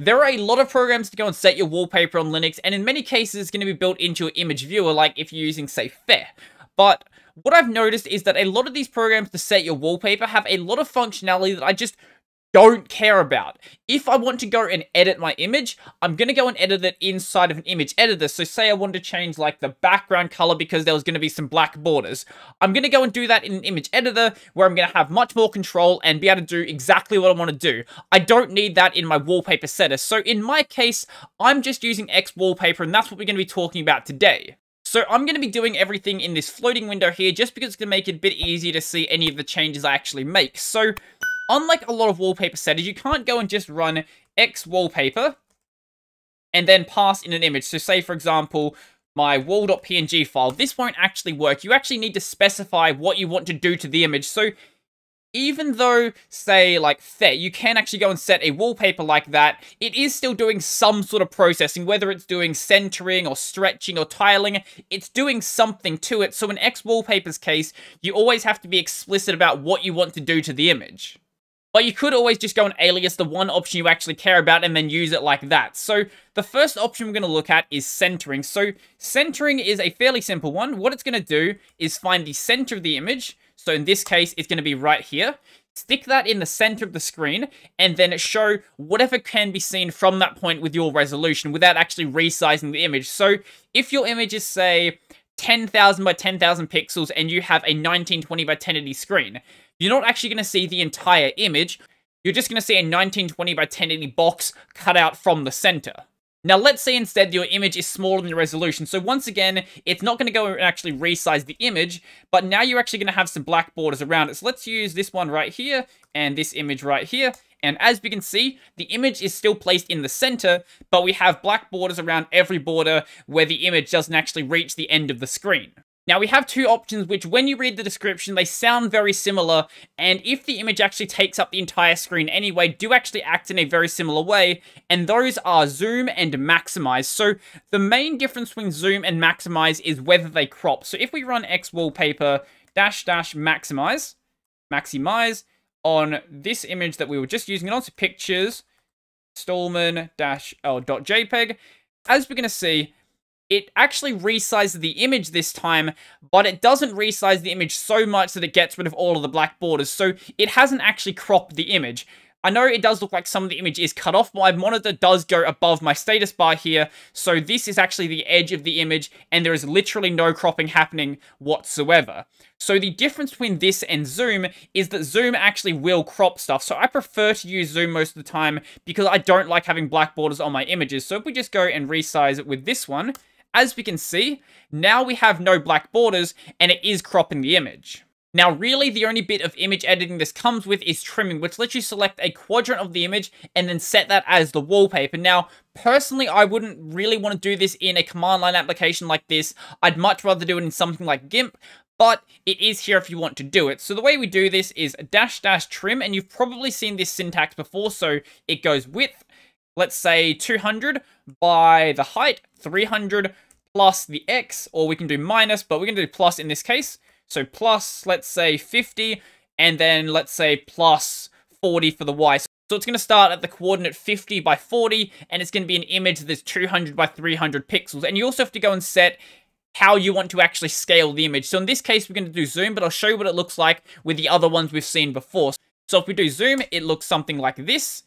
There are a lot of programs to go and set your wallpaper on Linux, and in many cases, it's going to be built into your image viewer, like if you're using, say, feh. But what I've noticed is that a lot of these programs to set your wallpaper have a lot of functionality that I just don't care about. If I want to go and edit my image, I'm going to go and edit it inside of an image editor. So say I want to change like the background color because there was going to be some black borders. I'm going to go and do that in an image editor where I'm going to have much more control and be able to do exactly what I want to do. I don't need that in my wallpaper setter. So in my case, I'm just using X wallpaper and that's what we're going to be talking about today. So I'm going to be doing everything in this floating window here just because it's going to make it a bit easier to see any of the changes I actually make. So unlike a lot of wallpaper settings, you can't go and just run X wallpaper and then pass in an image. So say, for example, my wall.png file, this won't actually work. You actually need to specify what you want to do to the image. So even though, say, like feh, you can actually go and set a wallpaper like that, it is still doing some sort of processing, whether it's doing centering or stretching or tiling, it's doing something to it. So in X wallpaper's case, you always have to be explicit about what you want to do to the image. But you could always just go and alias the one option you actually care about and then use it like that. So the first option we're going to look at is centering. So centering is a fairly simple one. What it's going to do is find the center of the image. So in this case, it's going to be right here. Stick that in the center of the screen and then show whatever can be seen from that point with your resolution without actually resizing the image. So if your image is, say, 10,000 by 10,000 pixels and you have a 1920 by 1080 screen, you're not actually going to see the entire image. You're just going to see a 1920 by 1080 box cut out from the center. Now, let's say instead your image is smaller than the resolution. So once again, it's not going to go and actually resize the image, but now you're actually going to have some black borders around it. So let's use this one right here and this image right here. And as we can see, the image is still placed in the center, but we have black borders around every border where the image doesn't actually reach the end of the screen. Now we have two options which when you read the description they sound very similar and if the image actually takes up the entire screen anyway do actually act in a very similar way and those are zoom and maximize. So the main difference between zoom and maximize is whether they crop. So if we run x wallpaper dash dash maximize maximize on this image that we were just using it on so pictures stallman dash l dot jpeg as we're going to see it actually resizes the image this time, but it doesn't resize the image so much that it gets rid of all of the black borders, so it hasn't actually cropped the image. I know it does look like some of the image is cut off, but my monitor does go above my status bar here, so this is actually the edge of the image, and there is literally no cropping happening whatsoever. So the difference between this and Zoom is that Zoom actually will crop stuff, so I prefer to use Zoom most of the time because I don't like having black borders on my images. So if we just go and resize it with this one, as we can see, now we have no black borders and it is cropping the image. Now, really, the only bit of image editing this comes with is trimming, which lets you select a quadrant of the image and then set that as the wallpaper. Now, personally, I wouldn't really want to do this in a command line application like this. I'd much rather do it in something like GIMP, but it is here if you want to do it. So the way we do this is dash dash trim, and you've probably seen this syntax before, so it goes width, let's say 200 by the height, 300 plus the x, or we can do minus, but we're going to do plus in this case. So plus, let's say 50, and then let's say plus 40 for the y. So it's going to start at the coordinate 50 by 40, and it's going to be an image that's 200 by 300 pixels. And you also have to go and set how you want to actually scale the image. So in this case, we're going to do zoom, but I'll show you what it looks like with the other ones we've seen before. So if we do zoom, it looks something like this.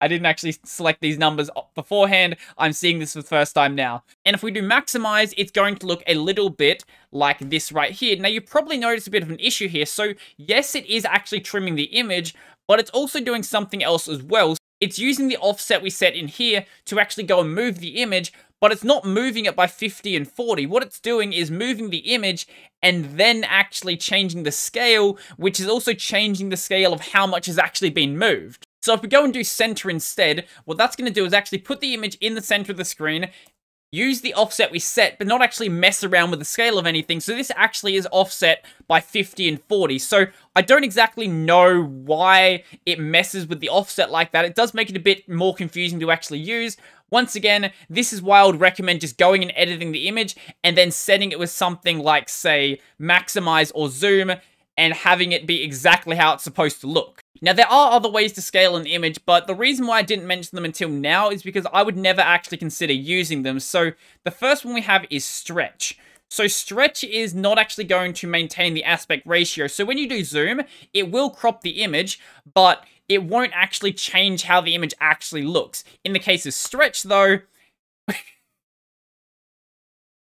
I didn't actually select these numbers beforehand. I'm seeing this for the first time now. And if we do maximize, it's going to look a little bit like this right here. Now, you probably notice a bit of an issue here. So, yes, it is actually trimming the image, but it's also doing something else as well. It's using the offset we set in here to actually go and move the image, but it's not moving it by 50 and 40. What it's doing is moving the image and then actually changing the scale, which is also changing the scale of how much has actually been moved. So if we go and do center instead, what that's going to do is actually put the image in the center of the screen, use the offset we set, but not actually mess around with the scale of anything. So this actually is offset by 50 and 40. So I don't exactly know why it messes with the offset like that. It does make it a bit more confusing to actually use. Once again, this is why I would recommend just going and editing the image and then setting it with something like, say, maximize or zoom and having it be exactly how it's supposed to look. Now, there are other ways to scale an image, but the reason why I didn't mention them until now is because I would never actually consider using them. So, the first one we have is stretch. So stretch is not actually going to maintain the aspect ratio. So when you do zoom, it will crop the image, but it won't actually change how the image actually looks. In the case of stretch, though,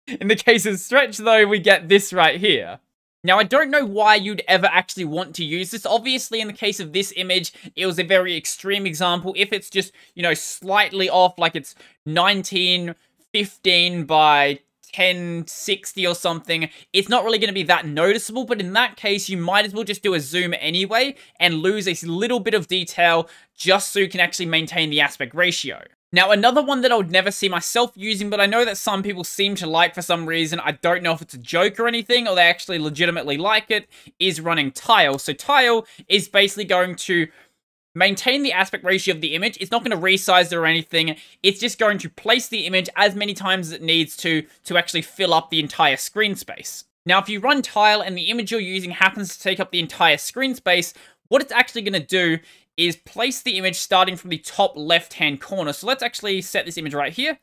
in the case of stretch, though, we get this right here. Now, I don't know why you'd ever actually want to use this. Obviously, in the case of this image, it was a very extreme example. If it's just, you know, slightly off, like it's 1915 by 1060 or something, it's not really going to be that noticeable, but in that case, you might as well just do a zoom anyway and lose a little bit of detail just so you can actually maintain the aspect ratio. Now, another one that I would never see myself using, but I know that some people seem to like for some reason, I don't know if it's a joke or anything, or they actually legitimately like it, is running tile. So tile is basically going to maintain the aspect ratio of the image. It's not going to resize it or anything. It's just going to place the image as many times as it needs to, to actually fill up the entire screen space. Now, if you run tile and the image you're using happens to take up the entire screen space, what it's actually going to do is place the image starting from the top left-hand corner. So let's actually set this image right here.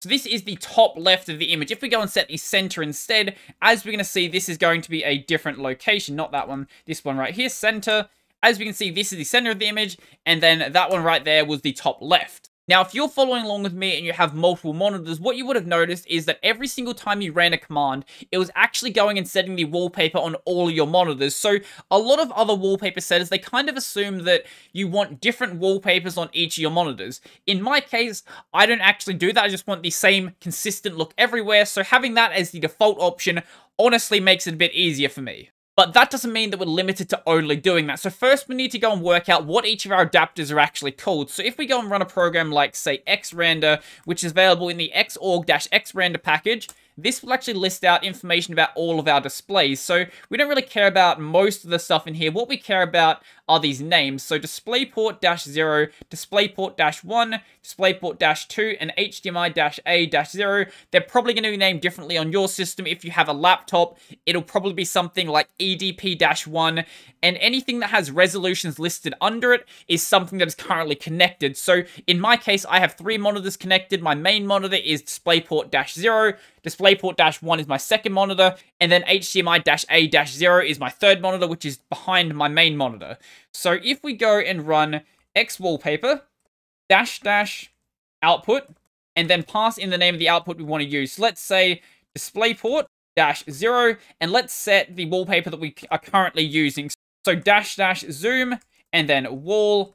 So this is the top left of the image. If we go and set the center instead, as we're going to see, this is going to be a different location. Not that one, this one right here, center. As we can see, this is the center of the image, and then that one right there was the top left. Now, if you're following along with me and you have multiple monitors, what you would have noticed is that every single time you ran a command, it was actually going and setting the wallpaper on all your monitors. So a lot of other wallpaper setters, they kind of assume that you want different wallpapers on each of your monitors. In my case, I don't actually do that. I just want the same consistent look everywhere. So having that as the default option honestly makes it a bit easier for me. But that doesn't mean that we're limited to only doing that. So first we need to go and work out what each of our adapters are actually called. So if we go and run a program like, say, xrandr, which is available in the xorg-xrandr package, this will actually list out information about all of our displays. So we don't really care about most of the stuff in here. What we care about are these names. So DisplayPort-0, DisplayPort-1, DisplayPort-2, and HDMI-A-0. They're probably going to be named differently on your system. If you have a laptop, it'll probably be something like EDP-1, and anything that has resolutions listed under it is something that is currently connected. So in my case, I have three monitors connected. My main monitor is DisplayPort-0, DisplayPort-1 is my second monitor, and then HDMI-A-0 is my third monitor, which is behind my main monitor. So if we go and run X wallpaper, dash dash output, and then pass in the name of the output we want to use. So let's say DisplayPort dash zero, and let's set the wallpaper that we are currently using. So dash dash zoom, and then wall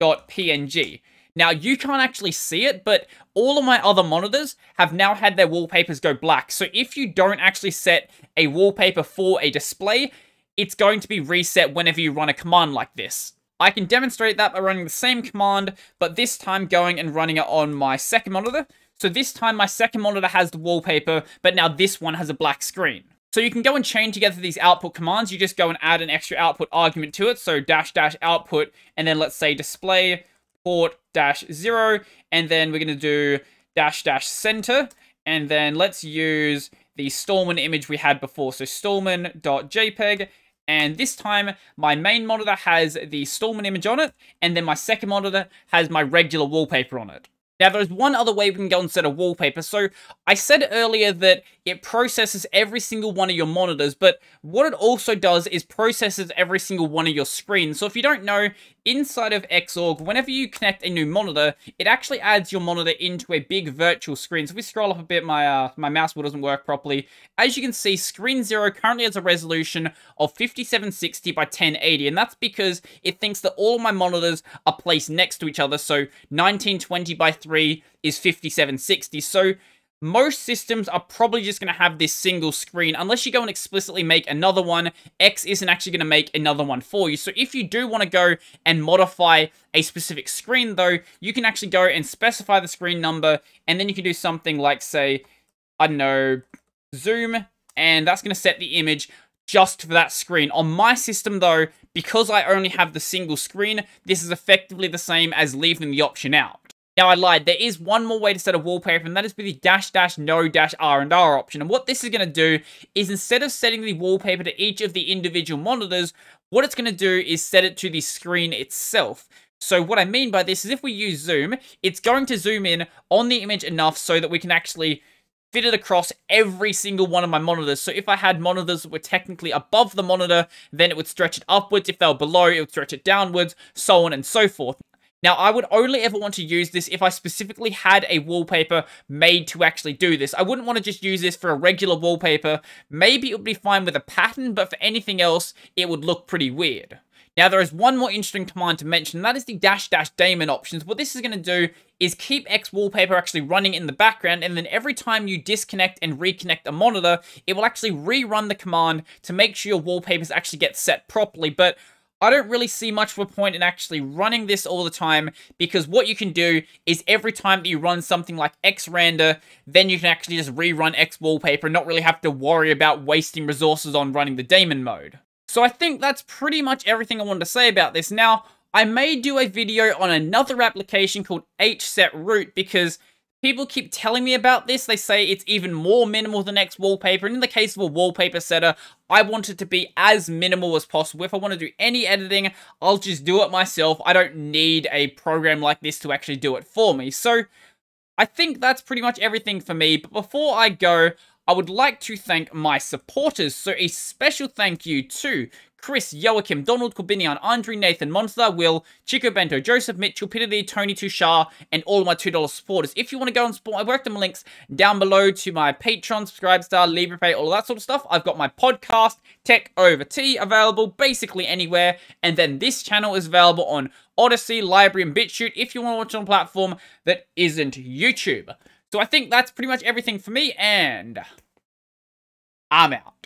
dot png. Now, you can't actually see it, but all of my other monitors have now had their wallpapers go black. So if you don't actually set a wallpaper for a display, it's going to be reset whenever you run a command like this. I can demonstrate that by running the same command, but this time going and running it on my second monitor. So this time my second monitor has the wallpaper, but now this one has a black screen. So you can go and chain together these output commands. You just go and add an extra output argument to it. So dash dash output, and then let's say display port dash zero, and then we're going to do dash dash center, and then let's use the Stallman image we had before. So stallman.jpg, and this time, my main monitor has the Stallman image on it, and then my second monitor has my regular wallpaper on it. Now, there's one other way we can go and set a wallpaper. So, I said earlier that it processes every single one of your monitors, but what it also does is processes every single one of your screens. So, if you don't know, inside of Xorg, whenever you connect a new monitor, it actually adds your monitor into a big virtual screen. So, if we scroll up a bit, my, uh, my mouse wheel doesn't work properly. As you can see, Screen 0 currently has a resolution of 5760 by 1080, and that's because it thinks that all my monitors are placed next to each other. So, 1920 by 3 3 is 5760. So most systems are probably just going to have this single screen unless you go and explicitly make another one. X isn't actually going to make another one for you. So if you do want to go and modify a specific screen though, you can actually go and specify the screen number and then you can do something like say, I don't know, zoom and that's going to set the image just for that screen. On my system though, because I only have the single screen, this is effectively the same as leaving the option out. Now, I lied. There is one more way to set a wallpaper, and that is with the dash dash no dash R and R option. And what this is going to do is instead of setting the wallpaper to each of the individual monitors, what it's going to do is set it to the screen itself. So what I mean by this is if we use zoom, it's going to zoom in on the image enough so that we can actually fit it across every single one of my monitors. So if I had monitors that were technically above the monitor, then it would stretch it upwards. If they were below, it would stretch it downwards, so on and so forth. Now, I would only ever want to use this if I specifically had a wallpaper made to actually do this. I wouldn't want to just use this for a regular wallpaper. Maybe it would be fine with a pattern, but for anything else, it would look pretty weird. Now, there is one more interesting command to mention, that is the dash dash daemon options. What this is going to do is keep X wallpaper actually running in the background, and then every time you disconnect and reconnect a monitor, it will actually rerun the command to make sure your wallpapers actually get set properly. But I don't really see much of a point in actually running this all the time because what you can do is every time that you run something like Xrandr, then you can actually just rerun X wallpaper and not really have to worry about wasting resources on running the daemon mode. So I think that's pretty much everything I wanted to say about this. Now, I may do a video on another application called HSetRoot because people keep telling me about this. They say it's even more minimal than X Wallpaper. And in the case of a wallpaper setter, I want it to be as minimal as possible. If I want to do any editing, I'll just do it myself. I don't need a program like this to actually do it for me. So I think that's pretty much everything for me. But before I go, I would like to thank my supporters, so a special thank you to Chris, Joachim, Donald Corbinian, Andre, Nathan, Monster, Will, Chico Bento, Joseph Mitchell, Peter Lee, Tony Tushar, and all my $2 supporters. If you want to go and support, I've worked them links down below to my Patreon, Subscribestar, Liberapay, all that sort of stuff. I've got my podcast, Tech Over Tea, available basically anywhere. And then this channel is available on Odysee, LBRY, and BitChute if you want to watch on a platform that isn't YouTube. So I think that's pretty much everything for me, and I'm out.